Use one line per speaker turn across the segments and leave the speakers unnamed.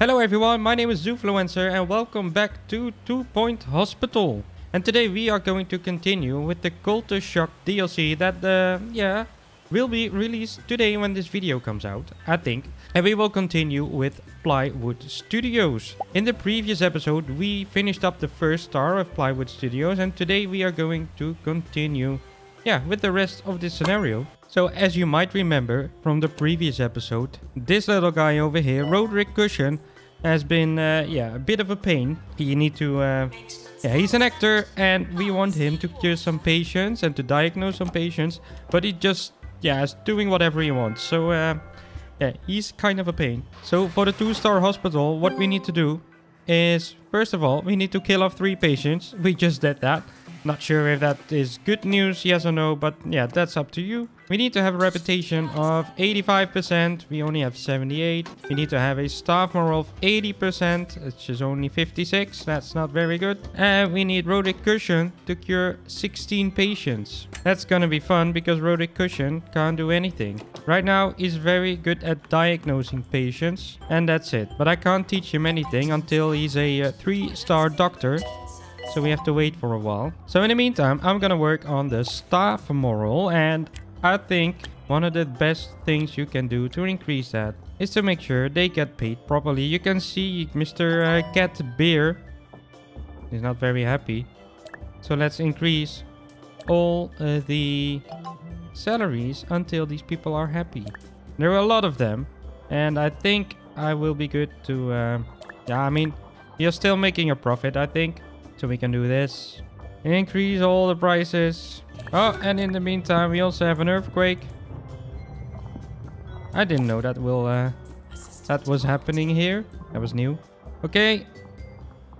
Hello everyone, my name is Zoofluencer and welcome back to Two Point Hospital. And today we are going to continue with the Culture Shock DLC that, uh, yeah, will be released today when this video comes out, I think. And we will continue with Plywood Studios. In the previous episode we finished up the first star of Plywood Studios and today we are going to continue, yeah, with the rest of this scenario. So as you might remember from the previous episode, this little guy over here, Roderick Cushion, has been, uh, yeah, a bit of a pain. You need to, uh, yeah, he's an actor and we want him to cure some patients and to diagnose some patients, but he just, yeah, is doing whatever he wants. So, uh, yeah, he's kind of a pain. So for the two-star hospital, what we need to do is, first of all, we need to kill off three patients. We just did that. Not sure if that is good news, yes or no, but yeah, that's up to you. We need to have a reputation of 85%. We only have 78. We need to have a staff morale of 80%, which is only 56. That's not very good. And we need Roderick Cushion to cure 16 patients. That's gonna be fun because Roderick Cushion can't do anything. Right now, he's very good at diagnosing patients, and that's it. But I can't teach him anything until he's a uh, three-star doctor so we have to wait for a while. So in the meantime, I'm gonna work on the staff moral and I think one of the best things you can do to increase that is to make sure they get paid properly. You can see Mr. Uh, Cat Bear is not very happy. So let's increase all uh, the salaries until these people are happy. There are a lot of them and I think I will be good to... Uh, yeah, I mean, you're still making a profit, I think. So we can do this. Increase all the prices. Oh, and in the meantime, we also have an earthquake. I didn't know that will uh, that was happening here. That was new. Okay.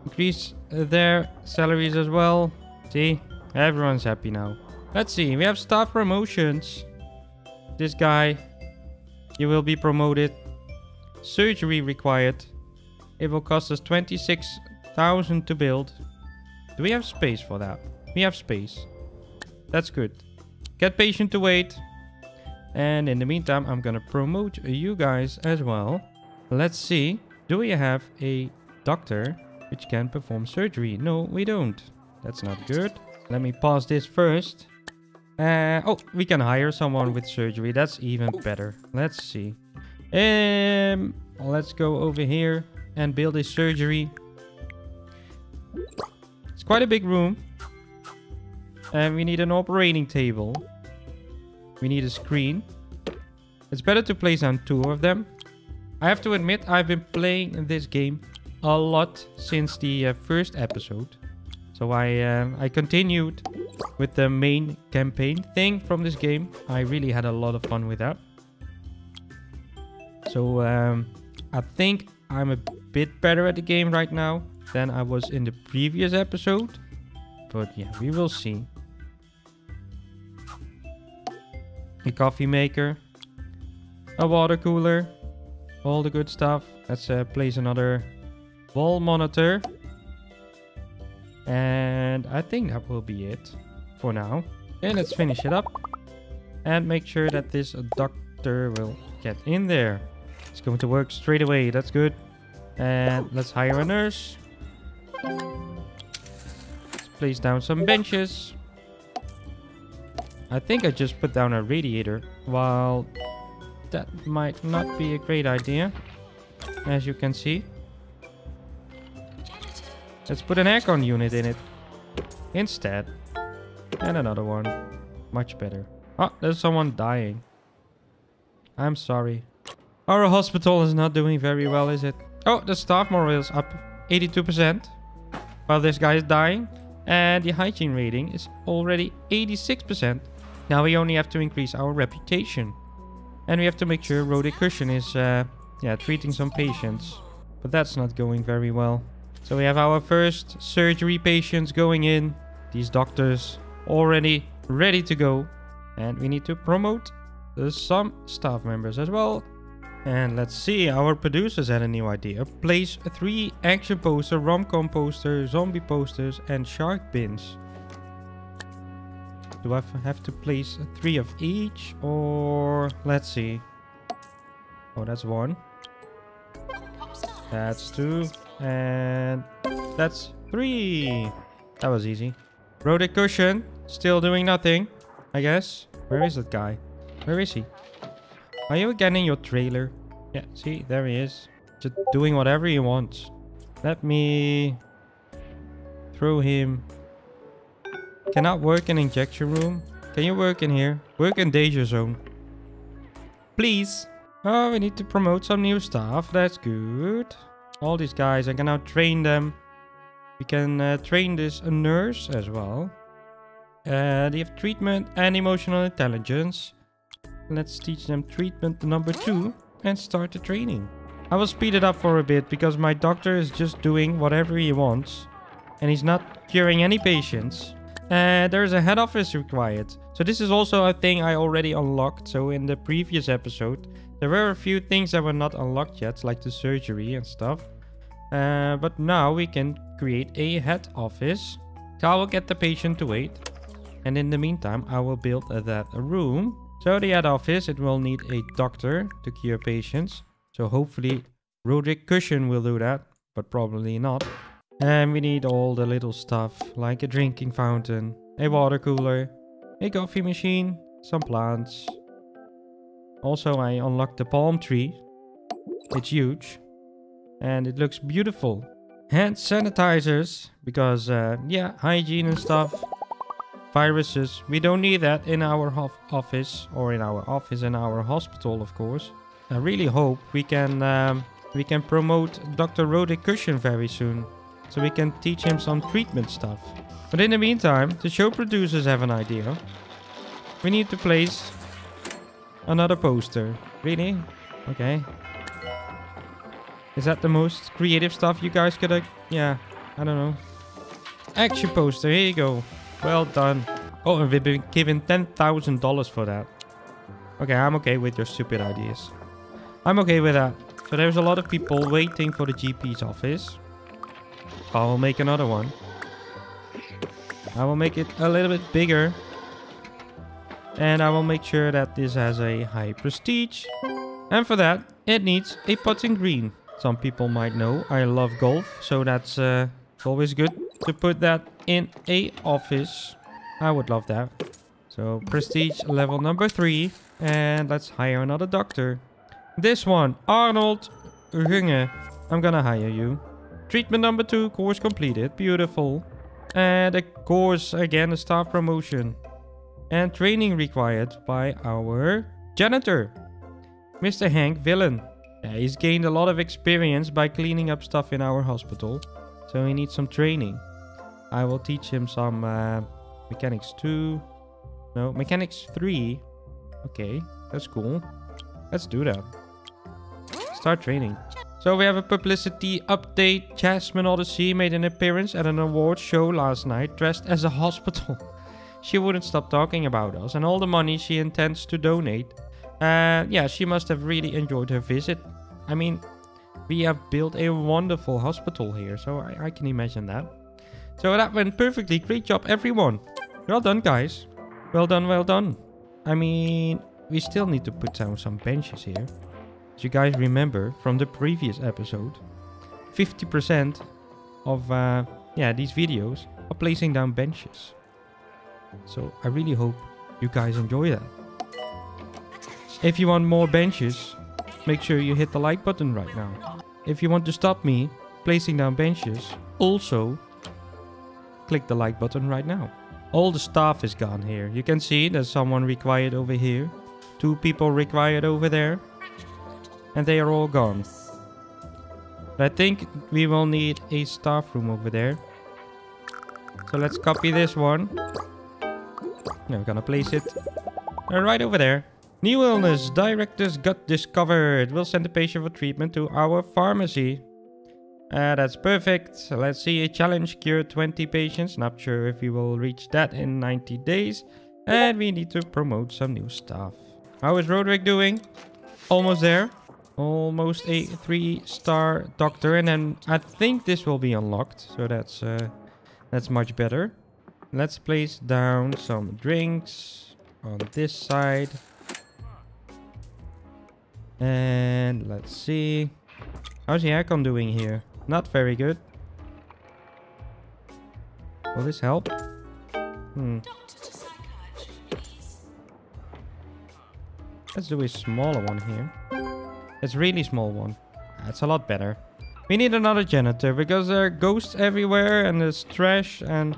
Increase uh, their salaries as well. See, everyone's happy now. Let's see. We have staff promotions. This guy, he will be promoted. Surgery required. It will cost us 26,000 to build. Do we have space for that? We have space. That's good. Get patient to wait. And in the meantime, I'm gonna promote you guys as well. Let's see. Do we have a doctor which can perform surgery? No, we don't. That's not good. Let me pause this first. Uh, oh, we can hire someone with surgery. That's even better. Let's see. Um, let's go over here and build a surgery quite a big room. And we need an operating table. We need a screen. It's better to place on two of them. I have to admit, I've been playing this game a lot since the uh, first episode. So I, uh, I continued with the main campaign thing from this game. I really had a lot of fun with that. So um, I think I'm a bit better at the game right now than I was in the previous episode. But yeah, we will see. A coffee maker. A water cooler. All the good stuff. Let's uh, place another wall monitor. And I think that will be it for now. Okay, let's finish it up. And make sure that this doctor will get in there. It's going to work straight away. That's good. And let's hire a nurse. Let's place down some benches. I think I just put down a radiator. While that might not be a great idea. As you can see. Let's put an aircon unit in it. Instead. And another one. Much better. Oh, there's someone dying. I'm sorry. Our hospital is not doing very well, is it? Oh, the staff morale is up 82% while this guy is dying. And the hygiene rating is already 86%. Now we only have to increase our reputation. And we have to make sure Roderick Cushion is uh, yeah, treating some patients. But that's not going very well. So we have our first surgery patients going in. These doctors already ready to go. And we need to promote uh, some staff members as well. And let's see, our producers had a new idea. Place three action poster, rom-com poster, zombie posters and shark bins. Do I have to place three of each or let's see. Oh, that's one. That's two. And that's three. That was easy. Roderick Cushion. Still doing nothing, I guess. Where is that guy? Where is he? Are you again in your trailer? Yeah, see, there he is. Just doing whatever he wants. Let me throw him. Cannot work in injection room. Can you work in here? Work in danger zone. Please. Oh, we need to promote some new staff. That's good. All these guys, I can now train them. We can uh, train this a nurse as well. Uh, they have treatment and emotional intelligence. Let's teach them treatment number two and start the training. I will speed it up for a bit because my doctor is just doing whatever he wants. And he's not curing any patients. Uh, there's a head office required. So this is also a thing I already unlocked. So in the previous episode, there were a few things that were not unlocked yet, like the surgery and stuff. Uh, but now we can create a head office. So I will get the patient to wait. And in the meantime, I will build that room. So the head office, it will need a doctor to cure patients. So hopefully Roderick Cushion will do that, but probably not. And we need all the little stuff, like a drinking fountain, a water cooler, a coffee machine, some plants. Also, I unlocked the palm tree. It's huge. And it looks beautiful. Hand sanitizers, because, uh, yeah, hygiene and stuff. Viruses, we don't need that in our office, or in our office in our hospital, of course. I really hope we can um, we can promote Dr. Roderick Cushion very soon so we can teach him some treatment stuff. But in the meantime, the show producers have an idea. We need to place another poster. Really? Okay. Is that the most creative stuff you guys could... Yeah, I don't know. Action poster, here you go. Well done. Oh, and we've been given $10,000 for that. Okay, I'm okay with your stupid ideas. I'm okay with that. So there's a lot of people waiting for the GP's office. I will make another one. I will make it a little bit bigger. And I will make sure that this has a high prestige. And for that, it needs a putting green. Some people might know I love golf, so that's uh, always good to put that in a office. I would love that. So prestige level number three. And let's hire another doctor. This one, Arnold Runge. I'm gonna hire you. Treatment number two, course completed. Beautiful. And a course, again, a staff promotion. And training required by our janitor. Mr. Hank Villain. Yeah, he's gained a lot of experience by cleaning up stuff in our hospital. So he needs some training. I will teach him some uh, mechanics 2. No, mechanics 3. Okay, that's cool. Let's do that. Start training. So we have a publicity update. Jasmine Odyssey made an appearance at an award show last night dressed as a hospital. she wouldn't stop talking about us and all the money she intends to donate. Uh, yeah, she must have really enjoyed her visit. I mean, we have built a wonderful hospital here, so I, I can imagine that. So that went perfectly. Great job, everyone. Well done, guys. Well done, well done. I mean, we still need to put down some benches here. As you guys remember from the previous episode, 50% of uh, yeah these videos are placing down benches. So I really hope you guys enjoy that. If you want more benches, make sure you hit the like button right now. If you want to stop me placing down benches, also click the like button right now. All the staff is gone here. You can see there's someone required over here. Two people required over there and they are all gone. But I think we will need a staff room over there. So let's copy this one. Now we're gonna place it right over there. New illness. Director's gut discovered. We'll send the patient for treatment to our pharmacy. Uh, that's perfect. Let's see. A challenge cure 20 patients. Not sure if we will reach that in 90 days. And we need to promote some new stuff. How is Roderick doing? Almost there. Almost a three-star doctor. And then I think this will be unlocked. So that's, uh, that's much better. Let's place down some drinks on this side. And let's see. How's the aircon doing here? Not very good. Will this help? Hmm. Let's do a smaller one here. It's really small one. That's a lot better. We need another janitor because there are ghosts everywhere and there's trash and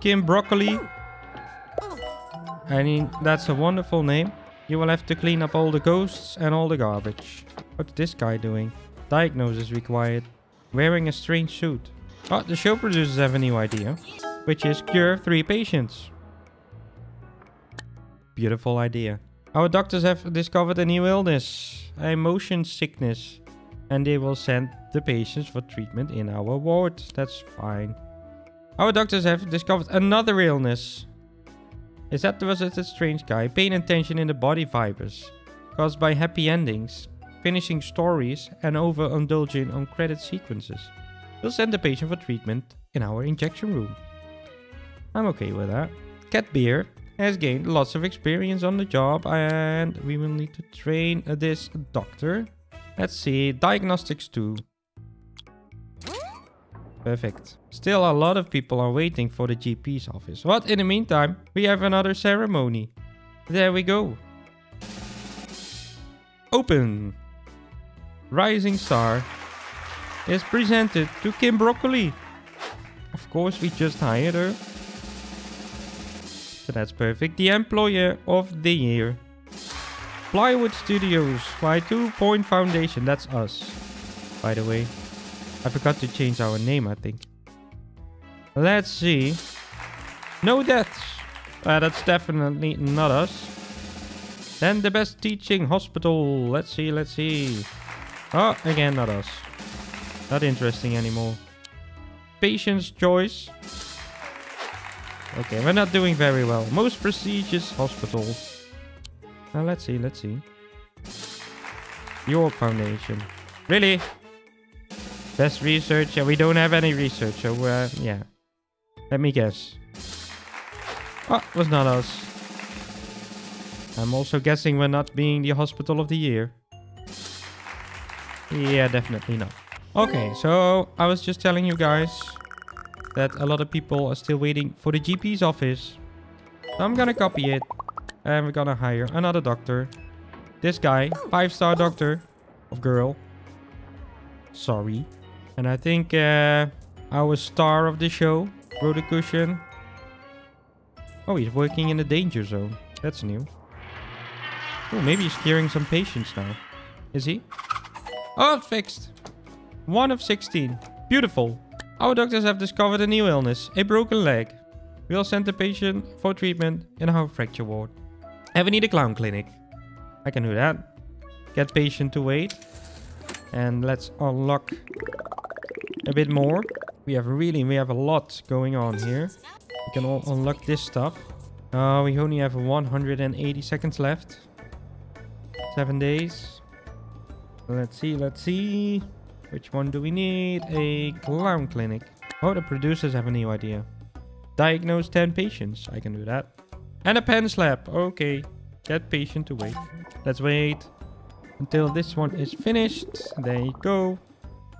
Kim Broccoli. I mean, that's a wonderful name. You will have to clean up all the ghosts and all the garbage. What's this guy doing? Diagnosis required. Wearing a strange suit. Oh, the show producers have a new idea. Which is cure three patients. Beautiful idea. Our doctors have discovered a new illness. A motion sickness. And they will send the patients for treatment in our ward. That's fine. Our doctors have discovered another illness. Is that was it a strange guy? Pain and tension in the body fibers. Caused by happy endings, finishing stories, and overindulging on credit sequences. We'll send the patient for treatment in our injection room. I'm okay with that. Cat Beer has gained lots of experience on the job and we will need to train this doctor. Let's see, diagnostics too. Perfect. Still a lot of people are waiting for the GP's office. But in the meantime, we have another ceremony. There we go. Open. Rising Star is presented to Kim Broccoli. Of course, we just hired her. So that's perfect. The Employer of the Year. Plywood Studios by Two Point Foundation. That's us, by the way. I forgot to change our name, I think. Let's see. No deaths. Uh, that's definitely not us. Then the best teaching hospital. Let's see, let's see. Oh, again, not us. Not interesting anymore. Patient's choice. Okay, we're not doing very well. Most prestigious hospital. Now let's see, let's see. York Foundation. Really? Best research? Yeah, we don't have any research, so uh, yeah. Let me guess. Oh, was not us. I'm also guessing we're not being the hospital of the year. Yeah, definitely not. Okay, so I was just telling you guys that a lot of people are still waiting for the GP's office. So I'm gonna copy it. And we're gonna hire another doctor. This guy, five-star doctor of girl. Sorry. And I think uh, our star of the show, Rhoda Cushion. Oh, he's working in the danger zone. That's new. Oh, maybe he's curing some patients now. Is he? Oh, fixed. One of 16. Beautiful. Our doctors have discovered a new illness, a broken leg. We'll send the patient for treatment in our fracture ward. And we need a clown clinic. I can do that. Get patient to wait. And let's unlock a bit more. We have really, we have a lot going on here. We can all unlock this stuff. Uh, we only have 180 seconds left. Seven days. Let's see, let's see. Which one do we need? A clown clinic. Oh, the producers have a new idea. Diagnose 10 patients. I can do that. And a Pans Lab. Okay. Get patient to wait. Let's wait until this one is finished. There you go.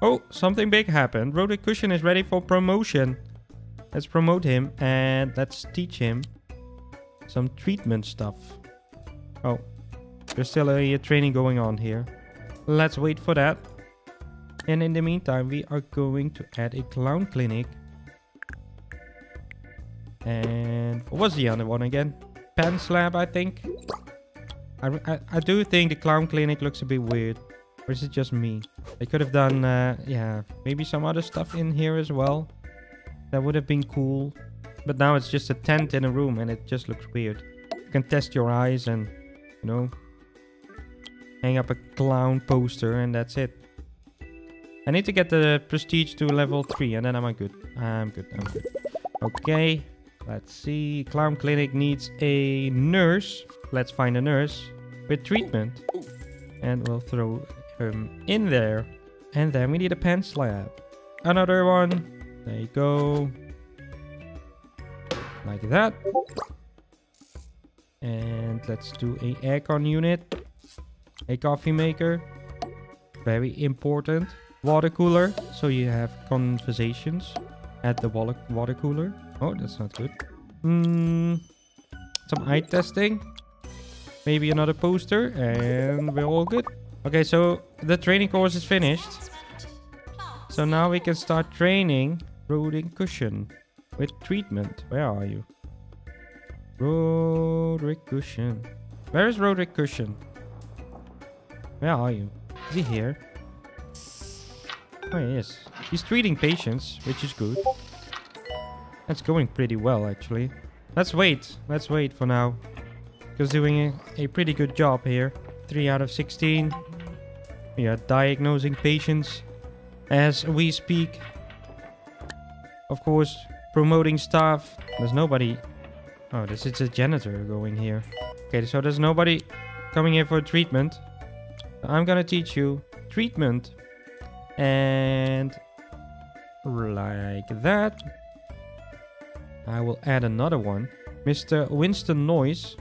Oh, something big happened. Rhoda Cushion is ready for promotion. Let's promote him and let's teach him some treatment stuff. Oh, there's still a, a training going on here. Let's wait for that. And in the meantime, we are going to add a clown clinic. And what was the other one again? Pans Lab, I think. I, I, I, do think the clown clinic looks a bit weird. Or is it just me? They could have done, uh, yeah, maybe some other stuff in here as well. That would have been cool. But now it's just a tent in a room and it just looks weird. You can test your eyes and, you know, hang up a clown poster and that's it. I need to get the prestige to level 3 and then I'm good. I'm good, I'm good. Okay, let's see. Clown Clinic needs a nurse. Let's find a nurse with treatment. And we'll throw him in there. And then we need a Pans Lab. Another one. There you go. Like that. And let's do a aircon unit. A coffee maker. Very important. water cooler. So you have conversations at the water, cooler. Oh, that's not good. Hmm. Some eye testing. Maybe another poster and we're all good. Okay, so the training course is finished. So now we can start training Roderick Cushion with treatment. Where are you? Roderick Cushion. Where is Roderick Cushion? Where are you? Is he here? Oh, he is. He's treating patients, which is good. That's going pretty well, actually. Let's wait. Let's wait for now. Because doing a, a pretty good job here. 3 out of 16. We are diagnosing patients as we speak. Of course, promoting staff. There's nobody... Oh, this is a janitor going here. Okay, so there's nobody coming here for treatment. I'm gonna teach you treatment. And like that. I will add another one. Mr. Winston Noise.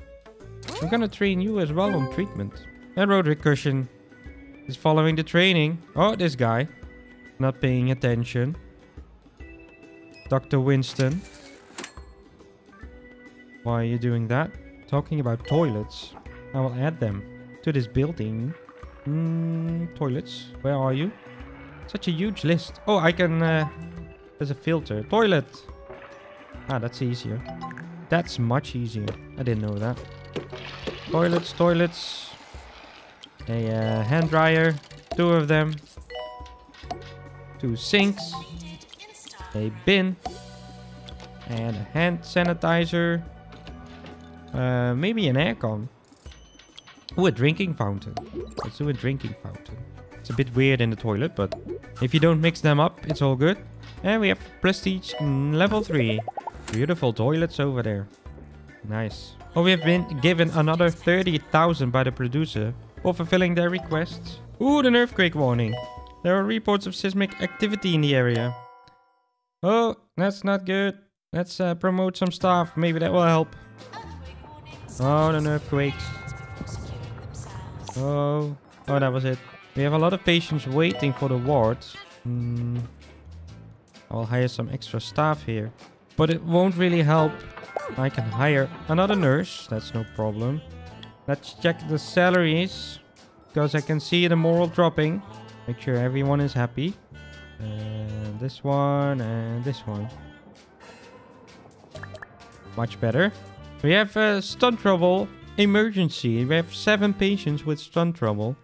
I'm gonna train you as well on treatment. And Roderick Cushion is following the training. Oh, this guy. Not paying attention. Dr. Winston. Why are you doing that? Talking about toilets. I will add them to this building. Mm, toilets. Where are you? Such a huge list. Oh, I can... Uh, there's a filter. Toilet. Ah, that's easier. That's much easier. I didn't know that. Toilets, toilets. A uh, hand dryer. Two of them. Two sinks. A bin. And a hand sanitizer. Uh, maybe an aircon. Oh, a drinking fountain. Let's do a drinking fountain. It's a bit weird in the toilet, but if you don't mix them up, it's all good. And we have prestige level 3. Beautiful toilets over there. Nice. Oh, we have been given another 30,000 by the producer for fulfilling their requests. Ooh, an earthquake warning. There are reports of seismic activity in the area. Oh, that's not good. Let's uh, promote some stuff. Maybe that will help. Oh, an earthquake. Oh, oh, that was it. We have a lot of patients waiting for the wards. Hmm. I'll hire some extra staff here. But it won't really help. I can hire another nurse. That's no problem. Let's check the salaries. Because I can see the moral dropping. Make sure everyone is happy. And this one and this one. Much better. We have uh, stun trouble emergency. We have seven patients with stun trouble.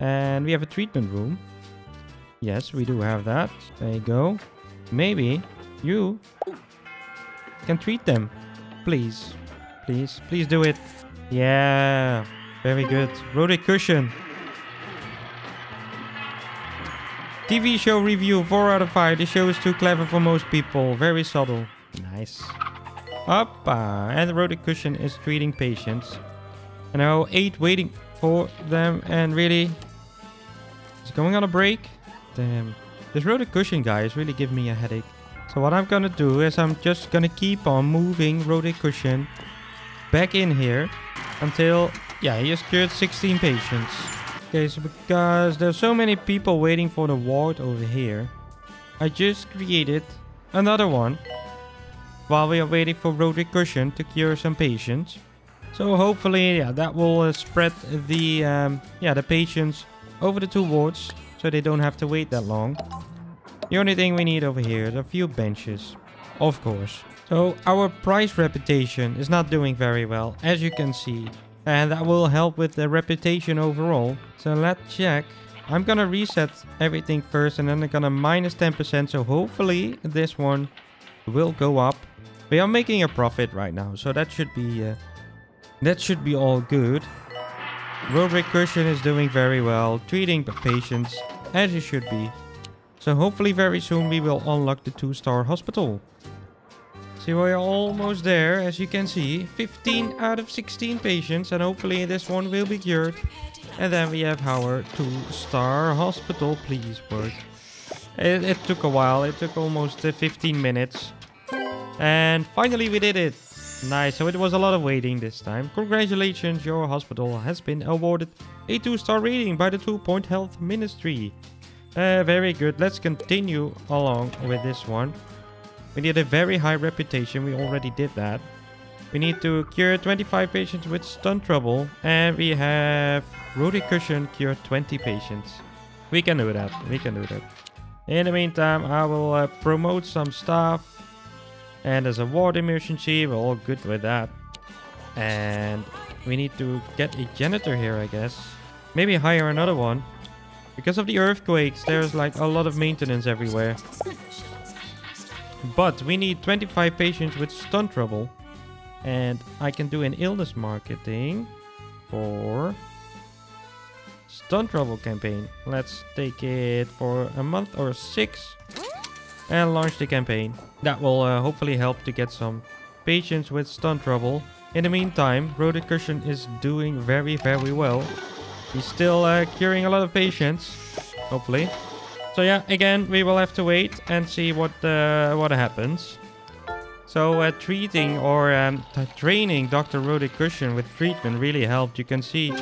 And we have a treatment room. Yes, we do have that. There you go. Maybe you can treat them. Please. Please. Please do it. Yeah. Very good. Roderick Cushion. TV show review 4 out of 5. The show is too clever for most people. Very subtle. Nice. Uppa. And the Cushion is treating patients. And now 8 waiting for them. And really... It's going on a break. Damn. This Roderick Cushion guy is really giving me a headache. So what I'm gonna do is I'm just gonna keep on moving Roderick Cushion back in here until, yeah, he has cured 16 patients. Okay, so because there's so many people waiting for the ward over here, I just created another one while we are waiting for Cushion to cure some patients. So hopefully, yeah, that will uh, spread the, um, yeah, the patients over the two wards so they don't have to wait that long. The only thing we need over here is a few benches, of course. So our price reputation is not doing very well, as you can see. And that will help with the reputation overall. So let's check. I'm gonna reset everything first and then I'm gonna minus 10%. So hopefully this one will go up. We are making a profit right now, so that should be uh, that should be all good. Roderick Cushion is doing very well, treating the patients as it should be. So hopefully very soon we will unlock the 2-star hospital. See, we're almost there, as you can see. 15 out of 16 patients, and hopefully this one will be cured. And then we have our 2-star hospital. Please work. It, it, took a while. It took almost uh, 15 minutes. And finally we did it. Nice, so it was a lot of waiting this time. Congratulations, your hospital has been awarded a 2-star rating by the 2 Point Health Ministry. Uh, very good. Let's continue along with this one. We need a very high reputation. We already did that. We need to cure 25 patients with stun trouble. And we have Rudi Cushion cure 20 patients. We can do that. We can do that. In the meantime, I will uh, promote some stuff. And there's a water emergency. We're all good with that. And we need to get a janitor here, I guess. Maybe hire another one. Because of the earthquakes, there's like a lot of maintenance everywhere. But we need 25 patients with stun trouble. And I can do an illness marketing for stun trouble campaign. Let's take it for a month or six and launch the campaign. That will uh, hopefully help to get some patients with stun trouble. In the meantime, Rudi Cushion is doing very, very well. He's still uh, curing a lot of patients, hopefully. So yeah, again, we will have to wait and see what uh, what happens. So uh, treating or um, training Dr. Rudi Cushion with treatment really helped. You can see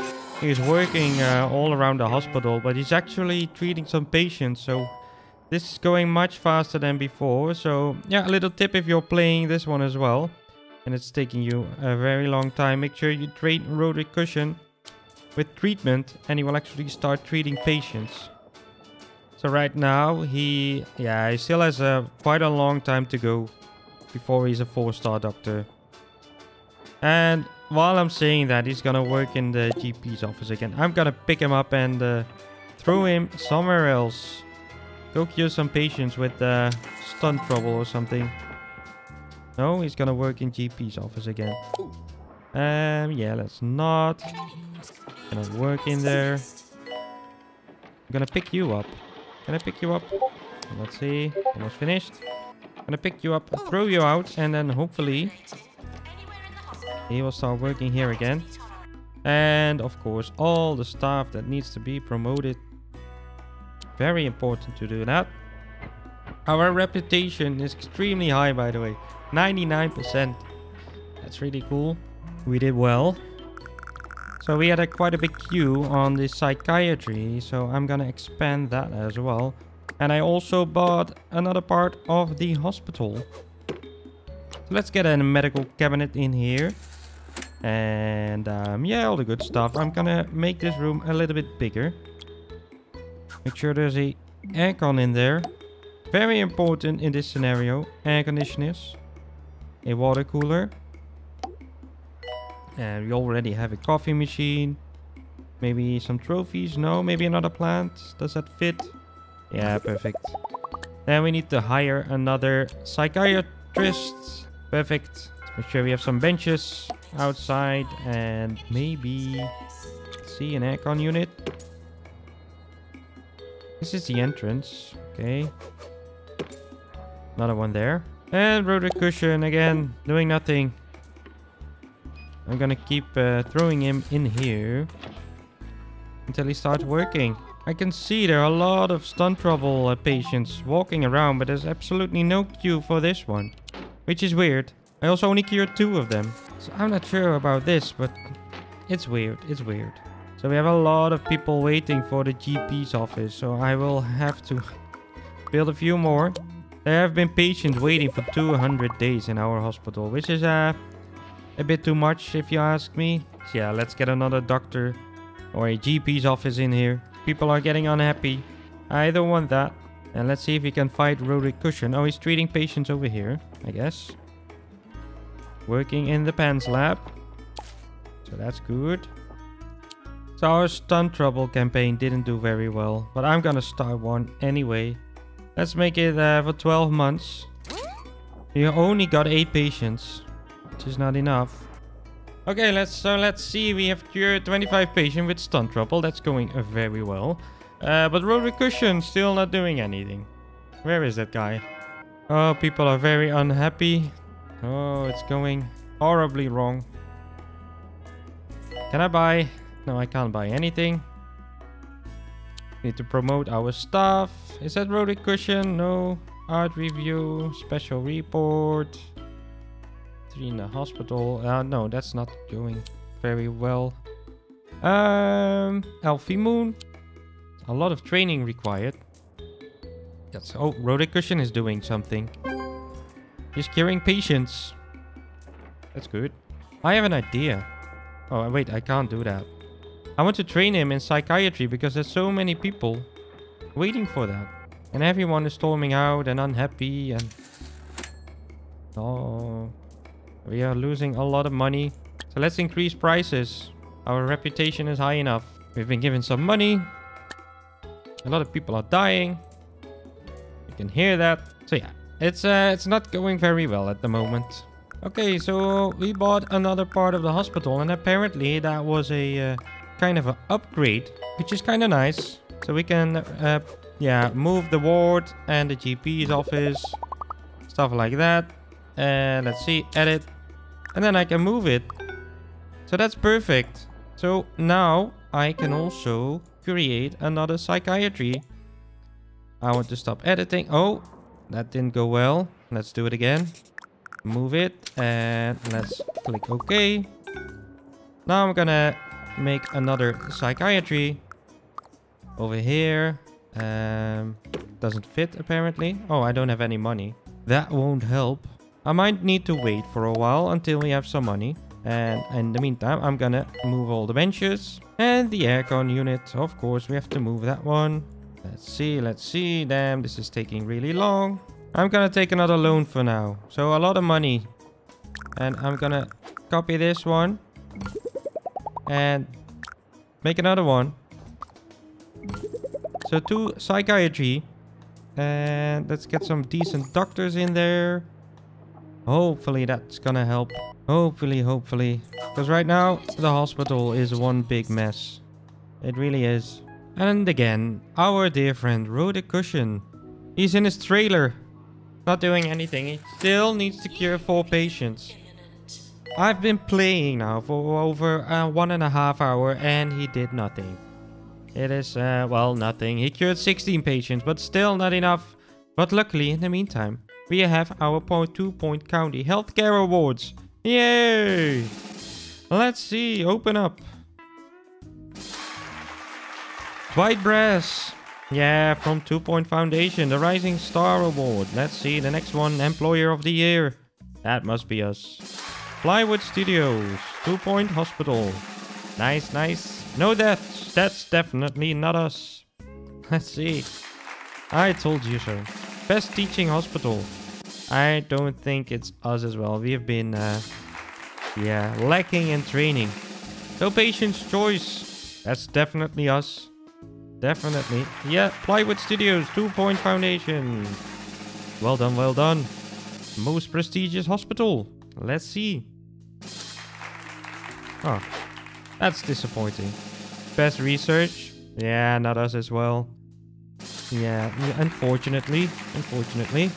he's working uh, all around the hospital, but he's actually treating some patients. So this is going much faster than before. So yeah, a little tip if you're playing this one as well. And it's taking you a very long time. Make sure you train Rudi Cushion with treatment and he will actually start treating patients. So right now he, yeah, he still has a quite a long time to go before he's a four-star doctor. And while I'm saying that, he's gonna work in the GP's office again. I'm gonna pick him up and uh, throw him somewhere else. Go cure some patients with uh, stun trouble or something. No, he's gonna work in GP's office again. Um, yeah, let's not. Gonna work in there. I'm gonna pick you up. Can I pick you up? Let's see. Almost finished. Gonna pick you up, throw you out, and then hopefully he will start working here again. And of course, all the staff that needs to be promoted. Very important to do that. Our reputation is extremely high, by the way. 99%. That's really cool. We did well. So we had a quite a big queue on the psychiatry. So I'm gonna expand that as well. And I also bought another part of the hospital. So let's get a medical cabinet in here. And um, yeah, all the good stuff. I'm gonna make this room a little bit bigger. Make sure there's a aircon in there. Very important in this scenario. Air conditioners. A water cooler. And we already have a coffee machine. Maybe some trophies. No, maybe another plant. Does that fit? Yeah, perfect. Then we need to hire another psychiatrist. Perfect. Make sure we have some benches outside and maybe see an aircon unit. This is the entrance. Okay. Another one there. And Rudi Cushion again, doing nothing. I'm gonna keep uh, throwing him in here until he starts working. I can see there are a lot of stun trouble uh, patients walking around, but there's absolutely no queue for this one. Which is weird. I also only cured two of them. So I'm not sure about this, but it's weird. It's weird. So we have a lot of people waiting for the GP's office. So I will have to build a few more. There have been patients waiting for 200 days in our hospital, which is uh, a bit too much if you ask me. So yeah, let's get another doctor or a GP's office in here. People are getting unhappy. I don't want that. And let's see if we can fight Rudi Cushion. Oh, he's treating patients over here, I guess. Working in the PANS lab. So that's good. So our stun trouble campaign didn't do very well. But I'm gonna start one anyway. Let's make it uh, for 12 months. You only got 8 patients. Which is not enough. Okay, let's so let's see. We have cured 25 patients with stun trouble. That's going uh, very well. Uh, but Rudi Cushion still not doing anything. Where is that guy? Oh, people are very unhappy. Oh, it's going horribly wrong. Can I buy? No, I can't buy anything. Need to promote our stuff. Is that Rudi Cushion? No. Art review, special report Three in the hospital. Uh, no, that's not going very well. Um, Alfie Moon. A lot of training required. That's oh, Rhoda Cushion is doing something. He's curing patients. That's good. I have an idea. Oh, wait, I can't do that. I want to train him in psychiatry because there's so many people waiting for that. And everyone is storming out and unhappy and... Oh... We are losing a lot of money. So let's increase prices. Our reputation is high enough. We've been given some money. A lot of people are dying. You can hear that. So yeah, it's uh, it's not going very well at the moment. Okay, so we bought another part of the hospital and apparently that was a uh, kind of an upgrade, which is kind of nice. So we can, uh, yeah, move the ward and the GP's office, stuff like that. And let's see, edit. And then I can move it. So that's perfect. So now I can also create another psychiatry. I want to stop editing. Oh, that didn't go well. Let's do it again. Move it and let's click OK. Now I'm gonna make another psychiatry over here. Um, doesn't fit apparently. Oh, I don't have any money. That won't help. I might need to wait for a while until we have some money. And in the meantime, I'm gonna move all the benches. And the aircon unit, of course, we have to move that one. Let's see, let's see. Damn, this is taking really long. I'm gonna take another loan for now. So a lot of money. And I'm gonna copy this one. And make another one. So two psychiatry. And let's get some decent doctors in there. Hopefully that's gonna help. Hopefully, hopefully. Because right now, the hospital is one big mess. It really is. And again, our dear friend Rhoda Cushion. He's in his trailer. Not doing anything. He still needs to cure four patients. I've been playing now for over uh, one and a half hour and he did nothing. It is, uh, well, nothing. He cured 16 patients, but still not enough. But luckily, in the meantime, we have our point two point county healthcare awards. Yay! Let's see, open up. White Brass. Yeah, from Two Point Foundation, the Rising Star Award. Let's see, the next one, Employer of the Year. That must be us. Plywood Studios, Two Point Hospital. Nice, nice. No deaths. That's definitely not us. Let's see. I told you so. Best Teaching Hospital. I don't think it's us as well. We have been, uh, yeah, lacking in training. So Patient's Choice. That's definitely us. Definitely. Yeah, Plywood Studios, Two Point Foundation. Well done, well done. Most prestigious hospital. Let's see. Oh, that's disappointing. Best research. Yeah, not us as well. Yeah, unfortunately. Unfortunately.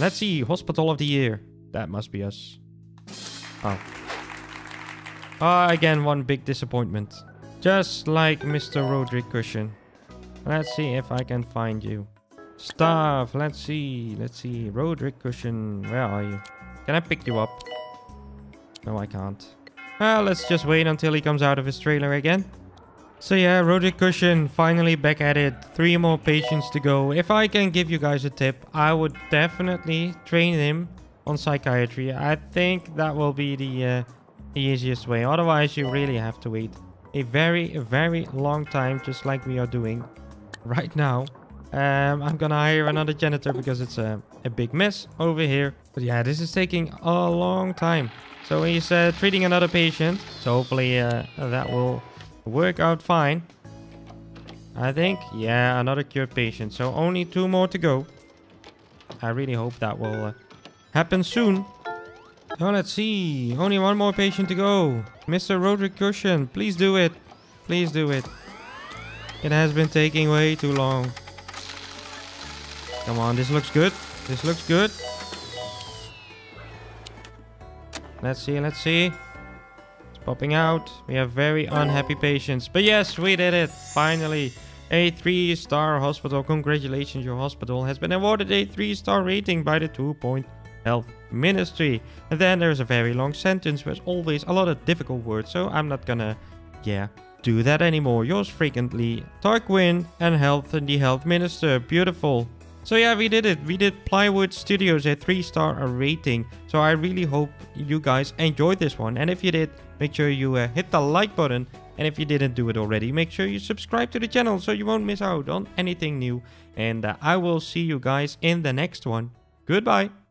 Let's see. Hospital of the Year. That must be us. Oh. Uh, again, one big disappointment. Just like Mr. Roderick Cushion. Let's see if I can find you. Staff, let's see. Let's see. Roderick Cushion, where are you? Can I pick you up? No, I can't. Well, let's just wait until he comes out of his trailer again. So yeah, Roderick Cushion, finally back at it. Three more patients to go. If I can give you guys a tip, I would definitely train him on psychiatry. I think that will be the, uh, the easiest way. Otherwise, you really have to wait a very, very long time, just like we are doing right now. Um, I'm gonna hire another janitor because it's a, a big mess over here. But yeah, this is taking a long time. So he's uh, treating another patient. So hopefully uh, that will work out fine. I think, yeah, another cured patient. So only two more to go. I really hope that will uh, happen soon. Oh, let's see. Only one more patient to go. Mr. Roderick Cushion, please do it. Please do it. It has been taking way too long. Come on, this looks good. This looks good. Let's see, let's see. It's popping out. We have very unhappy patients. But yes, we did it. Finally. A 3-star hospital. Congratulations, your hospital has been awarded a 3-star rating by the 2 Point Health Ministry. And then there's a very long sentence with always a lot of difficult words. So I'm not gonna, yeah, do that anymore. Yours frequently, Tarquin and Health and the Health Minister. Beautiful. So yeah, we did it. We did Plywood Studios a 3-star rating. So I really hope you guys enjoyed this one. And if you did, make sure you uh, hit the like button. And if you didn't do it already, make sure you subscribe to the channel so you won't miss out on anything new. And uh, I will see you guys in the next one. Goodbye.